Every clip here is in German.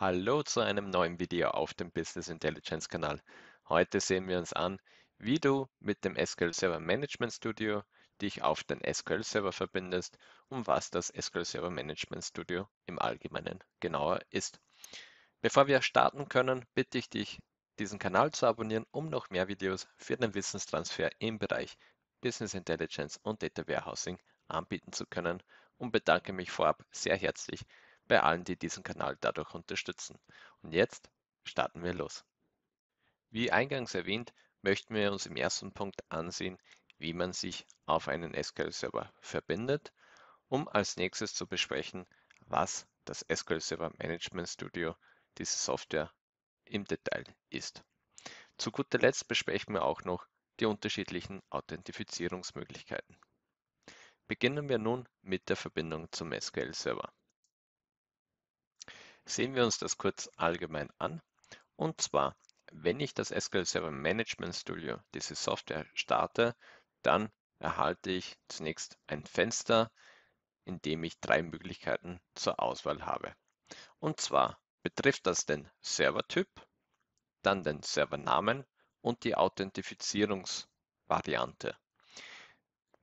Hallo zu einem neuen Video auf dem Business Intelligence Kanal. Heute sehen wir uns an, wie du mit dem SQL Server Management Studio dich auf den SQL Server verbindest und was das SQL Server Management Studio im Allgemeinen genauer ist. Bevor wir starten können, bitte ich dich, diesen Kanal zu abonnieren, um noch mehr Videos für den Wissenstransfer im Bereich Business Intelligence und Data Warehousing anbieten zu können und bedanke mich vorab sehr herzlich bei allen, die diesen Kanal dadurch unterstützen. Und jetzt starten wir los. Wie eingangs erwähnt, möchten wir uns im ersten Punkt ansehen, wie man sich auf einen SQL-Server verbindet, um als nächstes zu besprechen, was das SQL Server Management Studio, diese Software, im Detail ist. Zu guter Letzt besprechen wir auch noch die unterschiedlichen Authentifizierungsmöglichkeiten. Beginnen wir nun mit der Verbindung zum SQL Server. Sehen wir uns das kurz allgemein an. Und zwar, wenn ich das SQL Server Management Studio, diese Software, starte, dann erhalte ich zunächst ein Fenster, in dem ich drei Möglichkeiten zur Auswahl habe. Und zwar betrifft das den Servertyp, dann den Servernamen und die Authentifizierungsvariante.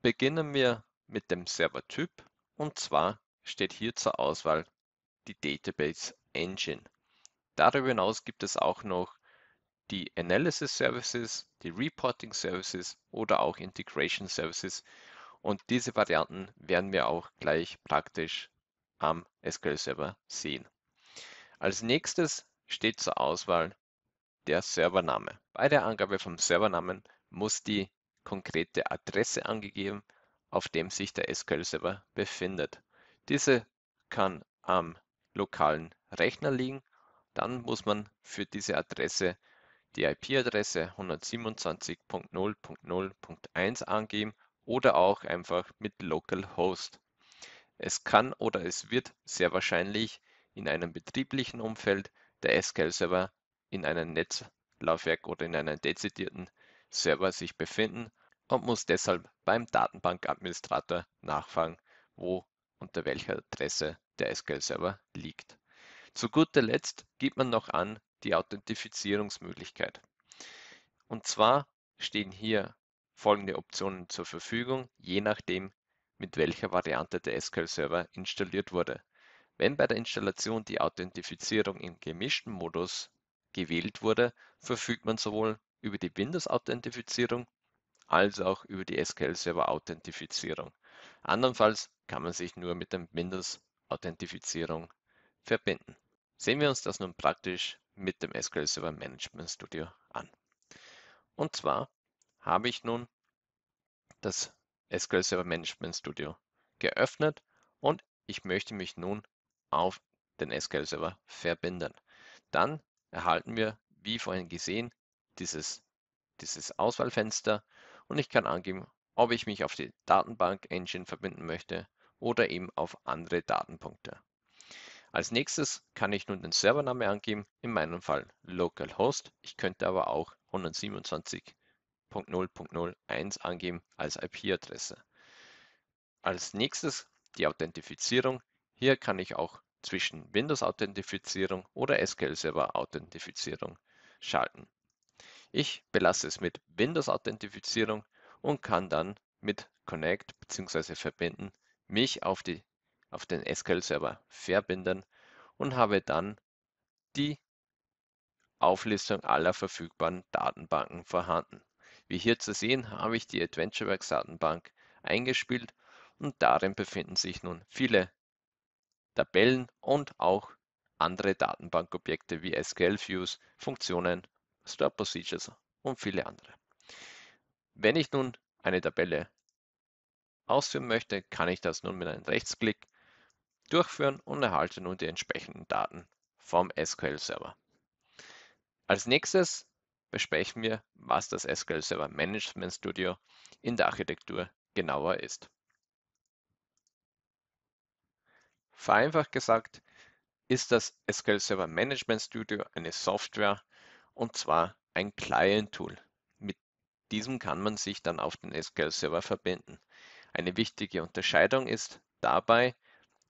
Beginnen wir mit dem Servertyp und zwar steht hier zur Auswahl die Database Engine. Darüber hinaus gibt es auch noch die Analysis Services, die Reporting Services oder auch Integration Services. Und diese Varianten werden wir auch gleich praktisch am SQL Server sehen. Als nächstes steht zur Auswahl der Servername. Bei der Angabe vom Servernamen muss die konkrete Adresse angegeben, auf dem sich der SQL Server befindet. Diese kann am lokalen Rechner liegen, dann muss man für diese Adresse die IP-Adresse 127.0.0.1 angeben oder auch einfach mit localhost. Es kann oder es wird sehr wahrscheinlich in einem betrieblichen Umfeld der SQL-Server in einem Netzlaufwerk oder in einem dezidierten Server sich befinden und muss deshalb beim Datenbankadministrator nachfragen, wo unter welcher Adresse der SQL-Server liegt. Zu guter Letzt gibt man noch an die Authentifizierungsmöglichkeit. Und zwar stehen hier folgende Optionen zur Verfügung, je nachdem, mit welcher Variante der SQL-Server installiert wurde. Wenn bei der Installation die Authentifizierung im gemischten Modus gewählt wurde, verfügt man sowohl über die Windows-Authentifizierung als auch über die SQL-Server-Authentifizierung. Andernfalls kann man sich nur mit dem Windows-Authentifizierung verbinden. Sehen wir uns das nun praktisch mit dem SQL Server Management Studio an. Und zwar habe ich nun das SQL Server Management Studio geöffnet und ich möchte mich nun auf den SQL Server verbinden. Dann erhalten wir, wie vorhin gesehen, dieses, dieses Auswahlfenster und ich kann angeben, ob ich mich auf die Datenbank-Engine verbinden möchte oder eben auf andere Datenpunkte. Als nächstes kann ich nun den Servername angeben, in meinem Fall localhost. Ich könnte aber auch 127.0.0.1 angeben als IP-Adresse. Als nächstes die Authentifizierung. Hier kann ich auch zwischen Windows-Authentifizierung oder SQL-Server-Authentifizierung schalten. Ich belasse es mit Windows-Authentifizierung und kann dann mit Connect bzw. verbinden mich auf, die, auf den SQL-Server verbinden und habe dann die Auflistung aller verfügbaren Datenbanken vorhanden. Wie hier zu sehen, habe ich die AdventureWorks Datenbank eingespielt und darin befinden sich nun viele Tabellen und auch andere Datenbankobjekte wie SQL Views, Funktionen, Store Procedures und viele andere. Wenn ich nun eine Tabelle ausführen möchte, kann ich das nun mit einem Rechtsklick durchführen und erhalte nun die entsprechenden Daten vom SQL Server. Als nächstes besprechen wir, was das SQL Server Management Studio in der Architektur genauer ist. Vereinfacht gesagt ist das SQL Server Management Studio eine Software und zwar ein Client-Tool, diesem kann man sich dann auf den SQL-Server verbinden. Eine wichtige Unterscheidung ist dabei,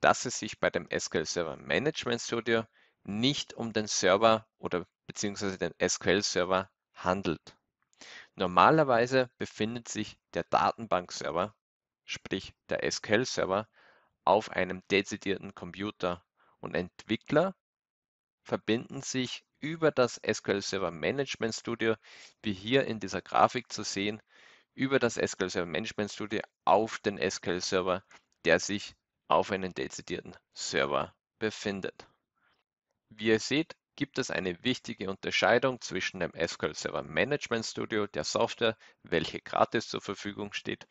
dass es sich bei dem SQL Server Management Studio nicht um den Server oder beziehungsweise den SQL-Server handelt. Normalerweise befindet sich der Datenbankserver, sprich der SQL-Server, auf einem dezidierten Computer und Entwickler verbinden sich über das SQL Server Management Studio, wie hier in dieser Grafik zu sehen, über das SQL Server Management Studio auf den SQL Server, der sich auf einem dezidierten Server befindet. Wie ihr seht, gibt es eine wichtige Unterscheidung zwischen dem SQL Server Management Studio, der Software, welche gratis zur Verfügung steht,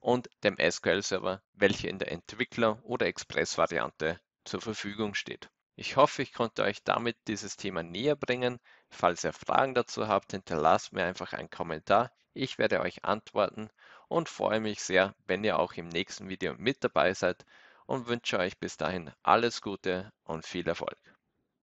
und dem SQL Server, welche in der Entwickler- oder Express-Variante zur Verfügung steht. Ich hoffe, ich konnte euch damit dieses Thema näher bringen. Falls ihr Fragen dazu habt, hinterlasst mir einfach einen Kommentar. Ich werde euch antworten und freue mich sehr, wenn ihr auch im nächsten Video mit dabei seid und wünsche euch bis dahin alles Gute und viel Erfolg.